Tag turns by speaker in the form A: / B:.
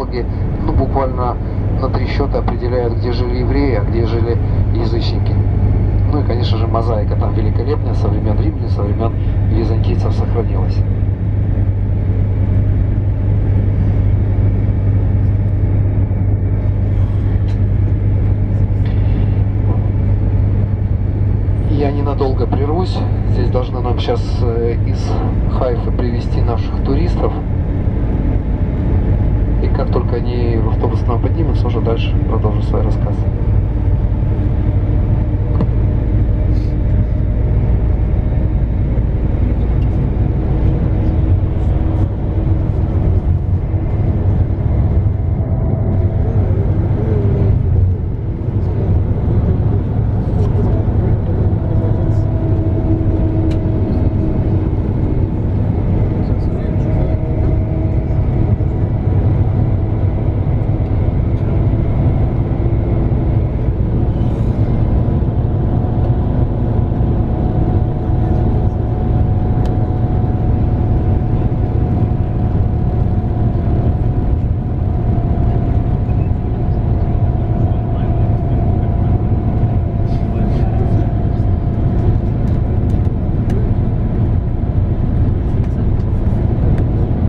A: археологи ну, буквально на три счета определяют, где жили евреи, а где жили язычники. Ну и, конечно же, мозаика там великолепная, со времен римлян, со времен византийцев сохранилась. Я ненадолго прервусь. Здесь должны нам сейчас э, из Хайфа привести наших туристов. Они в автобус к нам поднимутся, уже дальше продолжу свой рассказ.